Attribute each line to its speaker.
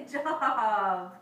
Speaker 1: Good job.